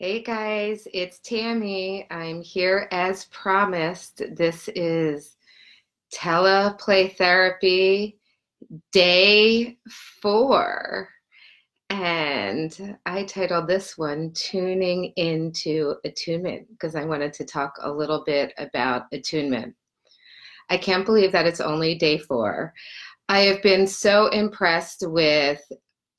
Hey guys, it's Tammi. I'm here as promised. This is teleplay therapy day four. And I titled this one Tuning into Attunement because I wanted to talk a little bit about attunement. I can't believe that it's only day four. I have been so impressed with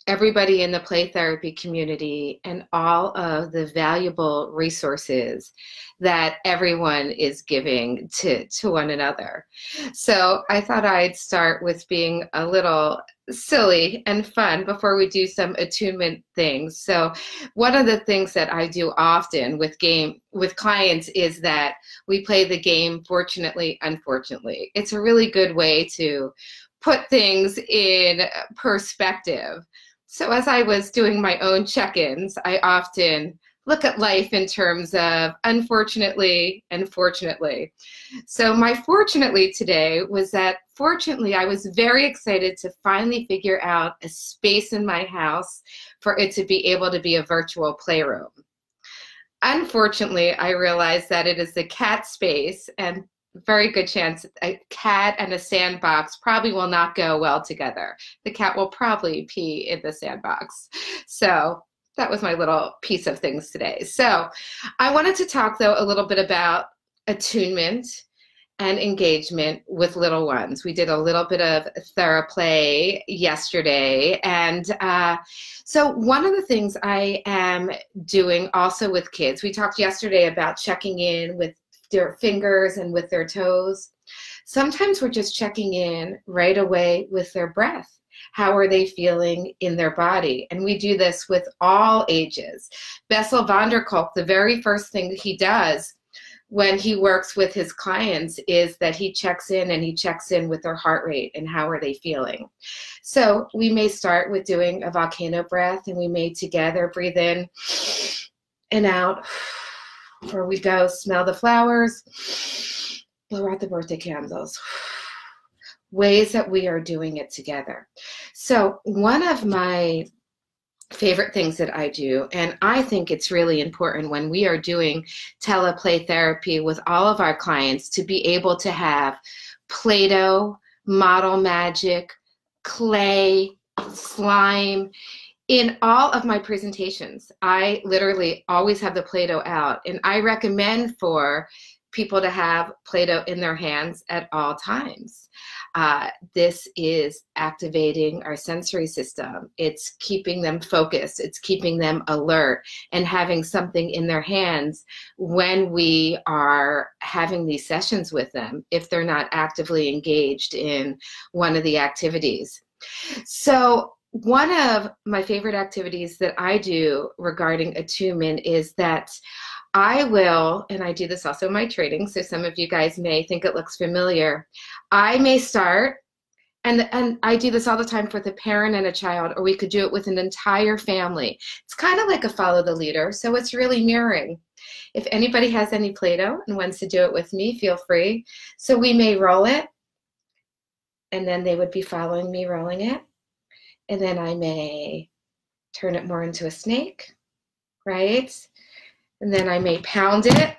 everybody in the play therapy community and all of the valuable resources that everyone is giving to, to one another. So I thought I'd start with being a little silly and fun before we do some attunement things. So one of the things that I do often with game with clients is that we play the game fortunately unfortunately. It's a really good way to put things in perspective. So as I was doing my own check-ins, I often look at life in terms of unfortunately and fortunately. So my fortunately today was that fortunately I was very excited to finally figure out a space in my house for it to be able to be a virtual playroom. Unfortunately, I realized that it is the cat space and very good chance a cat and a sandbox probably will not go well together. The cat will probably pee in the sandbox. So that was my little piece of things today. So I wanted to talk though a little bit about attunement and engagement with little ones. We did a little bit of theraplay yesterday. And uh, so, one of the things I am doing also with kids, we talked yesterday about checking in with their fingers and with their toes. Sometimes we're just checking in right away with their breath. How are they feeling in their body? And we do this with all ages. Bessel van der Kolk, the very first thing he does when he works with his clients is that he checks in and he checks in with their heart rate and how are they feeling. So we may start with doing a volcano breath and we may together breathe in and out where we go smell the flowers, blow out the birthday candles. Ways that we are doing it together. So, one of my favorite things that I do, and I think it's really important when we are doing teleplay therapy with all of our clients to be able to have Play Doh, model magic, clay, slime in all of my presentations, I literally always have the Play-Doh out, and I recommend for people to have Play-Doh in their hands at all times. Uh, this is activating our sensory system. It's keeping them focused. It's keeping them alert and having something in their hands when we are having these sessions with them if they're not actively engaged in one of the activities. So one of my favorite activities that I do regarding attunement is that I will, and I do this also in my training, so some of you guys may think it looks familiar. I may start, and, and I do this all the time with a parent and a child, or we could do it with an entire family. It's kind of like a follow the leader, so it's really mirroring. If anybody has any Play-Doh and wants to do it with me, feel free. So we may roll it, and then they would be following me rolling it and then I may turn it more into a snake, right? And then I may pound it,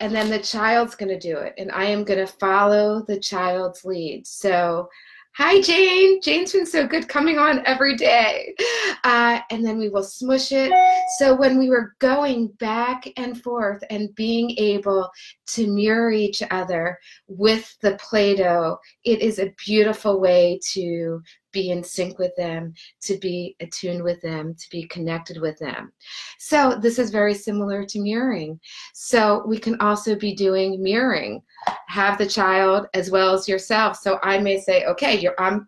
and then the child's going to do it, and I am going to follow the child's lead. So Hi, Jane. Jane's been so good coming on every day. Uh, and then we will smush it. So when we were going back and forth and being able to mirror each other with the Play-Doh, it is a beautiful way to be in sync with them, to be attuned with them, to be connected with them. So this is very similar to mirroring. So we can also be doing mirroring have the child as well as yourself. So I may say, okay, you're I'm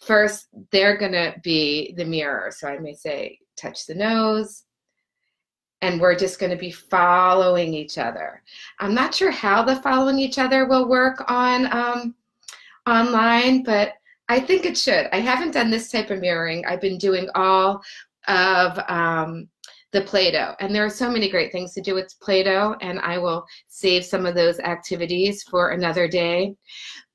first they're gonna be the mirror. So I may say, touch the nose, and we're just going to be following each other. I'm not sure how the following each other will work on um, online, but I think it should. I haven't done this type of mirroring. I've been doing all of um, the Play-Doh. And there are so many great things to do with Play-Doh, and I will save some of those activities for another day.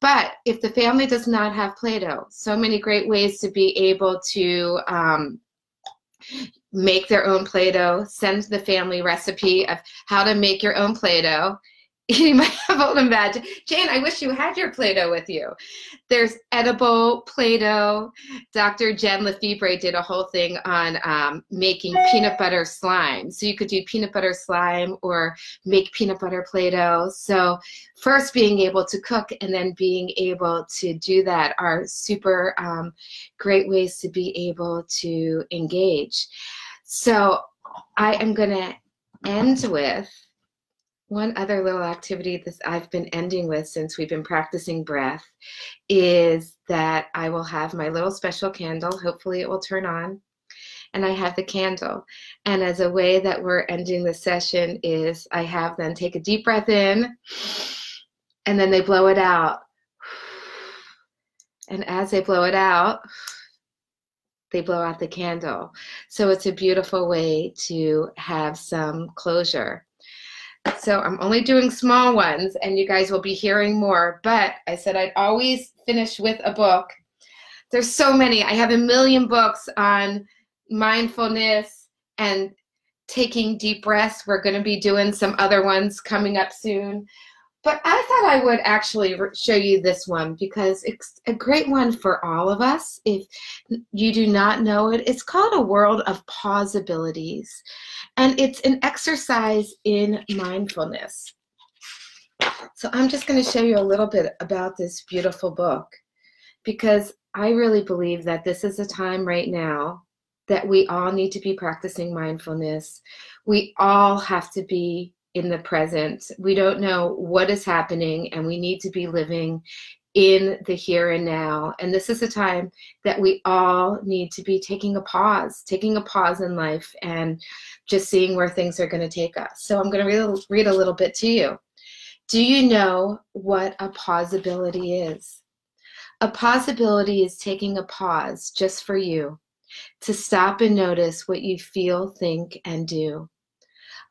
But if the family does not have Play-Doh, so many great ways to be able to um, make their own Play-Doh, send the family recipe of how to make your own Play-Doh, might have able to imagine. Jane, I wish you had your Play-Doh with you. There's edible Play-Doh. Dr. Jen Lefebvre did a whole thing on um, making peanut butter slime. So you could do peanut butter slime or make peanut butter Play-Doh. So first being able to cook and then being able to do that are super um, great ways to be able to engage. So I am going to end with one other little activity that I've been ending with since we've been practicing breath is that I will have my little special candle. Hopefully, it will turn on. And I have the candle. And as a way that we're ending the session, is I have them take a deep breath in and then they blow it out. And as they blow it out, they blow out the candle. So it's a beautiful way to have some closure. So I'm only doing small ones and you guys will be hearing more. But I said I'd always finish with a book. There's so many. I have a million books on mindfulness and taking deep breaths. We're going to be doing some other ones coming up soon. But I thought I would actually show you this one because it's a great one for all of us. If you do not know it, it's called A World of Pausabilities. And it's an exercise in mindfulness. So I'm just going to show you a little bit about this beautiful book because I really believe that this is a time right now that we all need to be practicing mindfulness. We all have to be in the present. We don't know what is happening, and we need to be living in the here and now. And this is a time that we all need to be taking a pause, taking a pause in life and just seeing where things are going to take us. So I'm going to read, read a little bit to you. Do you know what a pausability is? A pausability is taking a pause just for you to stop and notice what you feel, think, and do.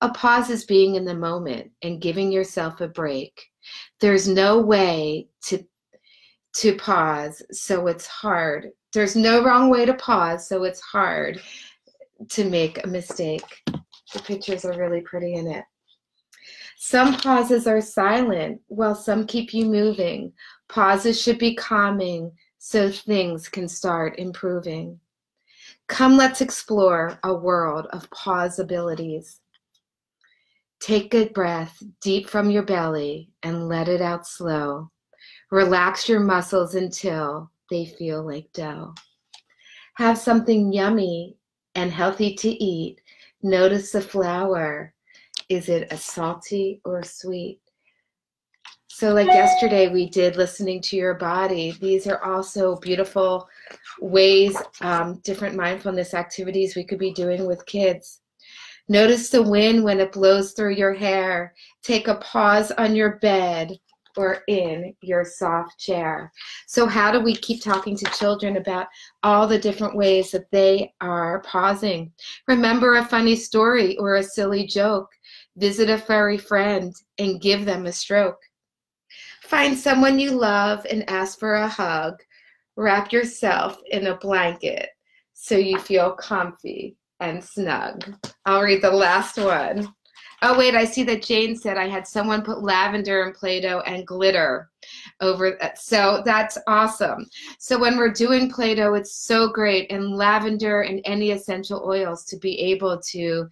A pause is being in the moment and giving yourself a break. There's no way to to pause, so it's hard. There's no wrong way to pause, so it's hard to make a mistake. The pictures are really pretty in it. Some pauses are silent, while some keep you moving. Pauses should be calming so things can start improving. Come, let's explore a world of pausabilities. Take a breath deep from your belly and let it out slow. Relax your muscles until they feel like dough. Have something yummy and healthy to eat. Notice the flour. Is it a salty or sweet? So, like yesterday, we did listening to your body. These are also beautiful ways, um, different mindfulness activities we could be doing with kids. Notice the wind when it blows through your hair. Take a pause on your bed or in your soft chair. So, how do we keep talking to children about all the different ways that they are pausing? Remember a funny story or a silly joke. Visit a furry friend and give them a stroke. Find someone you love and ask for a hug. Wrap yourself in a blanket so you feel comfy and snug. I'll read the last one. Oh, wait, I see that Jane said I had someone put lavender and Play-Doh and glitter over that. So that's awesome. So when we're doing Play-Doh, it's so great. And lavender and any essential oils to be able to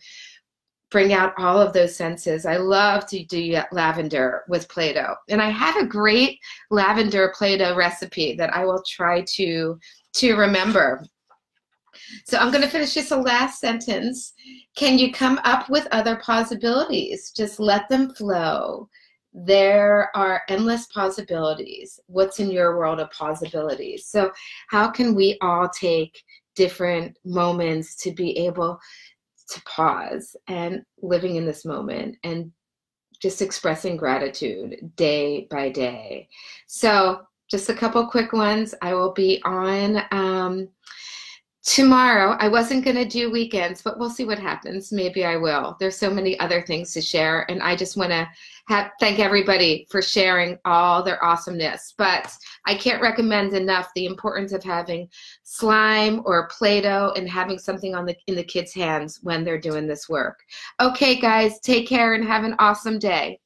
bring out all of those senses. I love to do lavender with Play-Doh. And I have a great lavender Play-Doh recipe that I will try to, to remember. So I'm going to finish just the last sentence. Can you come up with other pausabilities? Just let them flow. There are endless pausabilities. What's in your world of pausabilities? So, how can we all take different moments to be able to pause and living in this moment and just expressing gratitude day by day? So, just a couple quick ones. I will be on. Um, tomorrow i wasn't going to do weekends but we'll see what happens. Maybe i will. There's so many other things to share and i just want to thank everybody for sharing all their awesomeness. But i can't recommend enough the importance of having slime or play-doh and having something on the in the kids hands when they're doing this work. Okay guys take care and have an awesome day